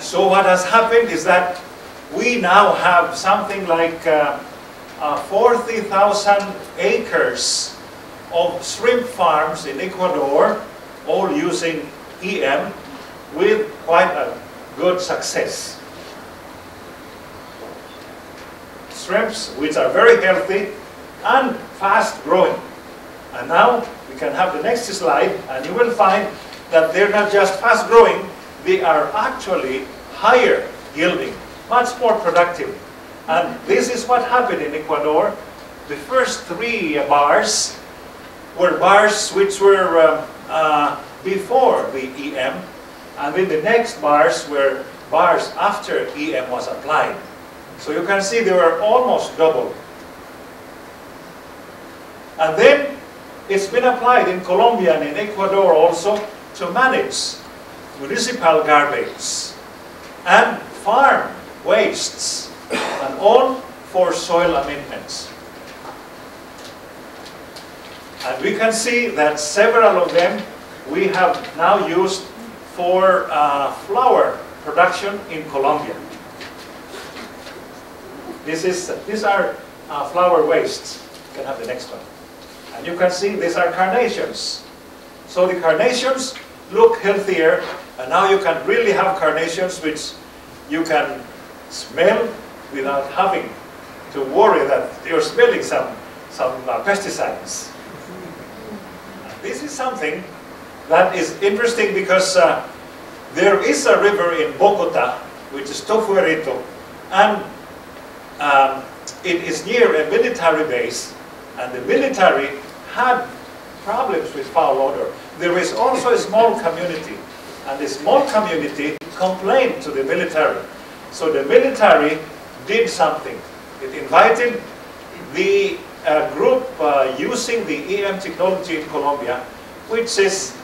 so what has happened is that we now have something like uh, uh, 40,000 acres of shrimp farms in Ecuador, all using EM with quite a good success. Shrimps which are very healthy and fast growing. And now we can have the next slide and you will find that they're not just fast growing, they are actually higher yielding, much more productive. And this is what happened in Ecuador. The first three bars were bars which were uh, uh, before the EM, and then the next bars were bars after EM was applied. So you can see they were almost double. And then it's been applied in Colombia and in Ecuador also to manage municipal garbage and farm wastes and all for soil amendments. And we can see that several of them we have now used for uh, flower production in Colombia. This is, these are uh, flower wastes. You can have the next one. And you can see these are carnations. So the carnations look healthier, and now you can really have carnations which you can smell without having to worry that you're smelling some, some uh, pesticides. This is something that is interesting because uh, there is a river in Bogota, which is Tofuerito, and um, it is near a military base, and the military had problems with foul odor. There is also a small community, and the small community complained to the military. So the military did something. It invited the uh, group uh, using the EM technology in Colombia, which is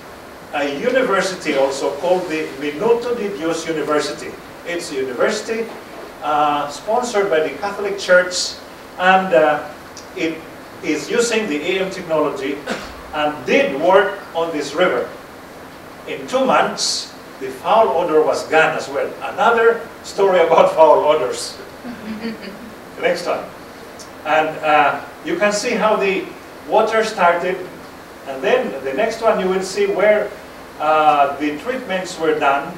a university also called the Minuto de Dios University. It's a university uh, sponsored by the Catholic Church and uh, it is using the EM technology and did work on this river. In two months, the foul odor was gone as well. Another story about foul odors. Next one. And uh, you can see how the water started. And then the next one you will see where uh, the treatments were done.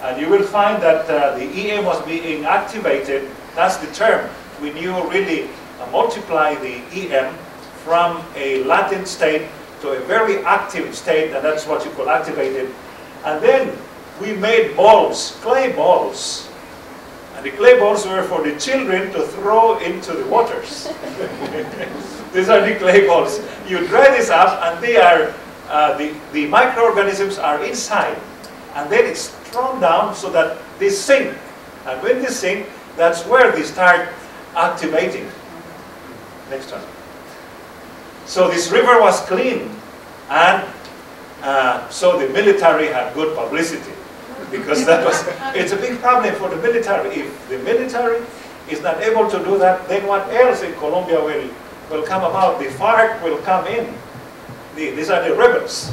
And you will find that uh, the EM was being activated. That's the term. We knew really uh, multiply the EM from a latent state to a very active state, and that's what you call activated. And then we made balls, clay balls, And the clay balls were for the children to throw into the waters. These are the clay balls. You dry this up and they are, uh, the, the microorganisms are inside. And then it's thrown down so that they sink. And when they sink, that's where they start activating. Next one. So this river was clean. And uh, so the military had good publicity because that was, it's a big problem for the military. If the military is not able to do that, then what else in Colombia will, will come about? The FARC will come in. The, these are the rebels.